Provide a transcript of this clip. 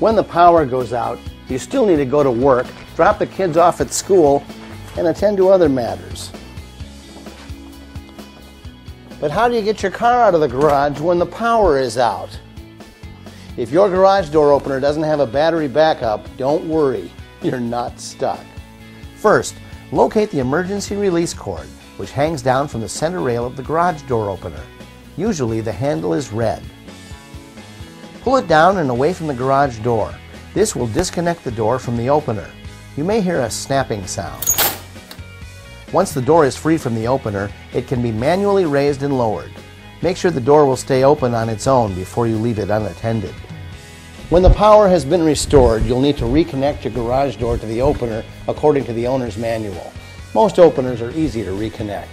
When the power goes out, you still need to go to work, drop the kids off at school, and attend to other matters. But how do you get your car out of the garage when the power is out? If your garage door opener doesn't have a battery backup, don't worry, you're not stuck. First, locate the emergency release cord, which hangs down from the center rail of the garage door opener. Usually the handle is red. Pull it down and away from the garage door. This will disconnect the door from the opener. You may hear a snapping sound. Once the door is free from the opener, it can be manually raised and lowered. Make sure the door will stay open on its own before you leave it unattended. When the power has been restored, you'll need to reconnect your garage door to the opener according to the owner's manual. Most openers are easy to reconnect.